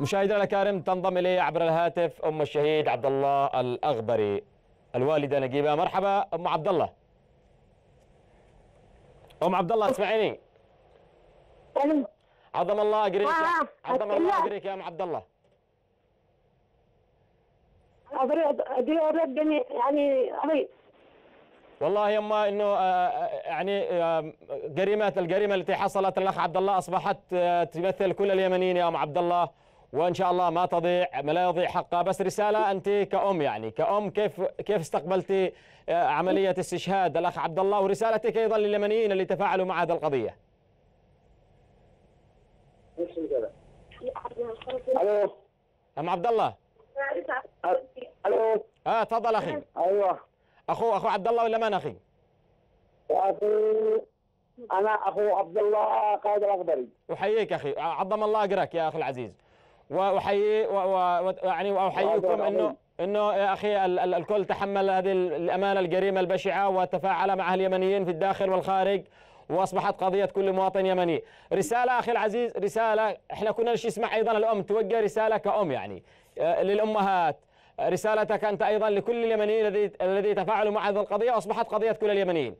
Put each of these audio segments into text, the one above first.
مشاهدينا الأكارم تنضم إلي عبر الهاتف أم الشهيد عبد الله الأغبري. الوالدة نجيبة مرحبا أم عبد الله أم عبد الله اسمعيني. عظم الله أجريك. آه، عظم. الله أجريك يا أم عبد الله يعني والله يما إنه آه، آه، يعني آه، جريمه الجريمة التي حصلت للأخ عبد الله اصبحت تمثل كل اليمنيين يا أم عبد الله وإن شاء الله ما تضيع ما لا يضيع حقها بس رسالة أنت كأم يعني. كأم كيف كيف استقبلتي آه، عملية استشهاد الأخ عبد الله؟ ورسالتك أيضا لليمنيين اللي تفاعلوا مع هذه القضية. ألو. أم عبد الله؟ ألو. آه تفضل أخي. أيوه. اخو أخو عبد الله ولا من أخي؟ أخي أنا أخو عبد الله قائد الأخضري. أحييك أخي. عظم الله أجرك يا أخي العزيز. واحيي يعني وأحييكم انه إنه يا أخي ال- ال- الكل تحمل هذه ال- الأمانة الجريمة البشعة وتفاعل مع اليمنيين في الداخل والخارج وأصبحت قضية كل مواطن يمني. رسالة أخي العزيز رسالة إحنا كنا نشي اسمع أيضا الأم توجه رسالة كأم يعني آه، للأمهات. رسالتك أنت أيضا لكل اليمنيين الذي الذي تفاعلوا مع هذه القضية وأصبحت قضية كل اليمنيين.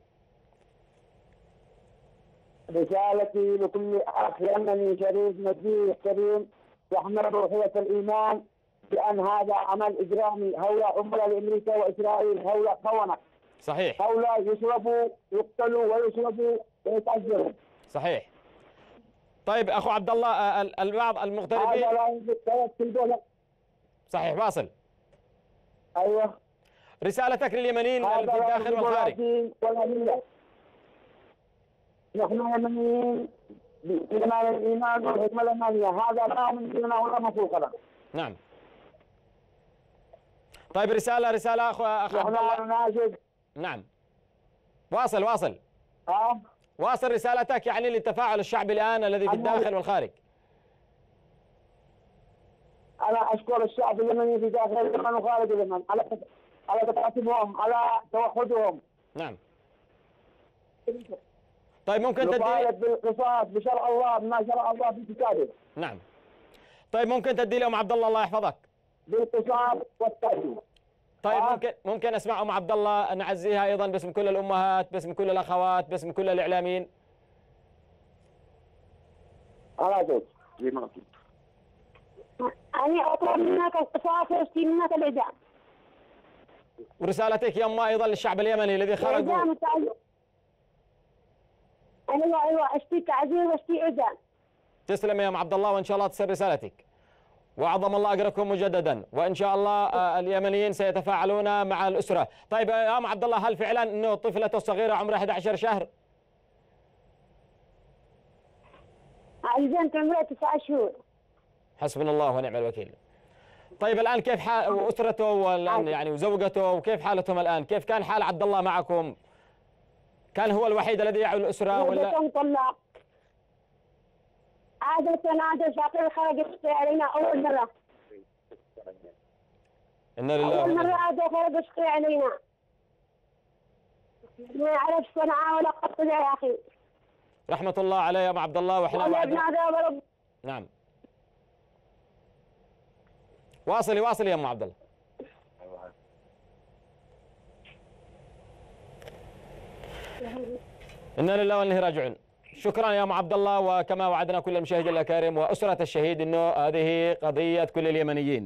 رسالتي لكل اخ يمني شريف مسيح كريم يحمل روحية الإيمان بأن هذا عمل إجرامي. هؤلاء عملاء لأمريكا وإسرائيل هؤلاء خونة صحيح. هؤلاء يشربوا يقتلوا ويشربوا ويتأجروا. صحيح. طيب أخو عبد الله آه، ال- البعض المغتربين. هذا لا صحيح واصل. أيوه. رسالتك لليمنيين في الداخل والخارج. نحن يمنيين. والحكمة الأمانية هذا لا ولا مخلوق لنا نعم. طيب رسالة رسالة أخو أخ عبد نحن الله. نناشد نعم. واصل واصل. ها واصل رسالتك يعني للتفاعل الشعبي الآن الذي في الداخل والخارج. أنا أشكر الشعب اليمني في داخل اليمن وخارج اليمن على على تقاتلهم على توحدهم. نعم. طيب ممكن تدي بالقصاص بشرع الله بما شرع الله في كتابه نعم. طيب ممكن تدي لي أم عبد الله الله يحفظك. بالقصاص والتأديب. طيب آه. ممكن ممكن أسمع أم عبد الله نعزيها أيضا باسم كل الأمهات باسم كل الأخوات باسم كل الإعلاميين. على طول أنا أطلب منك القصاص وأشتي منك الإعدام. ورسالتك يما أيضا للشعب اليمني الذي خرجوا. أيوة أيوة أشتي تعذيب وأشتي إعدام تسلم يا أم عبد الله وإن شاء الله تصل رسالتك. وعظم الله أجركم مجددا وإن شاء الله آه، اليمنيين سيتفاعلون مع الأسرة. طيب آه، يا أم عبد الله هل فعلا أنه طفلته الصغيرة عمرها 11 شهر؟ البنت عمرها تسع شهور. حسبنا الله ونعم الوكيل. طيب الآن كيف حال أسرته والآن يعني وزوجته وكيف حالتهم الآن؟ كيف كان حال عبد الله معكم؟ كان هو الوحيد الذي يعول الأسرة ولا؟ طلاق. عادة عادة شاطر خرج علينا أول مرة. إنا لله أول مرة. عادة خرج يشقي علينا ما عرف صنعاء ولا قصد يا أخي. رحمة الله عليه يا أم عبد الله ابن وعدنا نعم. واصلي واصلي يا أم عبد الله. إنا لله وإنا راجعون. شكرا يا ام عبد الله وكما وعدنا كل المشاهدين الأكارم وأسرة الشهيد إنه هذه قضية كل اليمنيين.